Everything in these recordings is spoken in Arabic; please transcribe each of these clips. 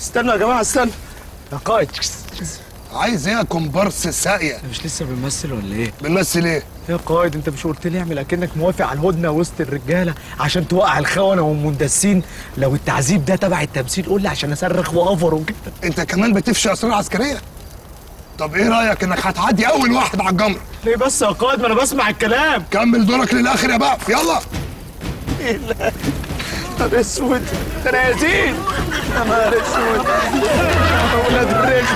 استنوا يا جماعة استنوا. يا قائد عايز إيه يا كومبارس ساقيه مش لسه بنمثل ولا إيه؟ بنمثل إيه؟ يا قائد أنت مش قلت لي اعمل أكنك موافق على الهدنة وسط الرجالة عشان توقع الخونة والمندسين؟ لو التعذيب ده تبع التمثيل قول لي عشان أصرخ وافر وكده. أنت كمان بتفشي أسرار عسكرية؟ طب إيه رأيك إنك هتعدي أول واحد على الجمر؟ ليه بس يا قائد؟ ما أنا بسمع الكلام. كمل دورك للآخر يا بقى. يلا. إيه لا نهار اسود ده أنا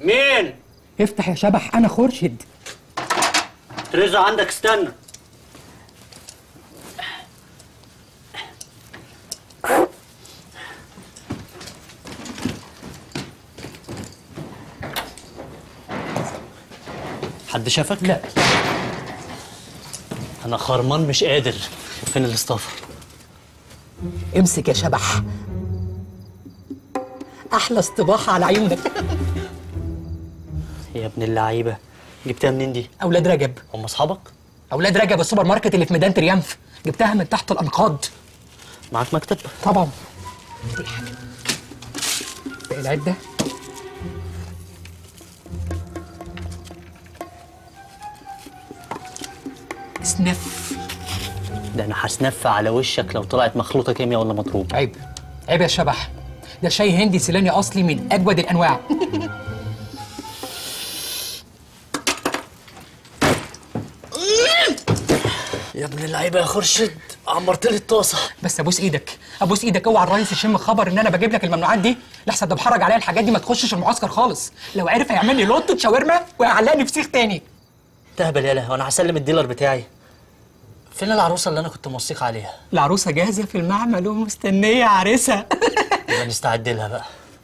مين؟ افتح يا شبح أنا خورشيد تريزا عندك استنى حد شافك؟ لا أنا خرمان مش قادر فين الاصطافة؟ امسك يا شبح أحلى استباحه على عيونك يا ابن اللعيبة. جبتها منين دي؟ أولاد رجب. هم أصحابك؟ أولاد رجب السوبر ماركت اللي في ميدان تريمف جبتها من تحت الأنقاض. معاك مكتب؟ طبعا. كل حاجة باقي العده سنف. ده أنا هسنف على وشك لو طلعت مخلوطة كيمياء ولا مضروب عيب. عيب يا شبح. ده شاي هندي سيلاني أصلي من أجود الأنواع. يا ابن اللعيبة يا خورشيد عمرت لي الطاسة. بس أبوس إيدك أبوس إيدك أوعى الريس يشم خبر إن أنا بجيب لك الممنوعات دي. لحسن ده بحرج عليا الحاجات دي ما تخشش المعسكر خالص. لو عرف هيعمل لي لوطه شاورما ويعلقني في سيخ تاني. تهبل يالا وأنا هسلم الديلر بتاعي. فين العروسة اللي أنا كنت موصيك عليها؟ العروسة جاهزة في المعمل ومستنية عريسها يبقى نستعد لها بقى.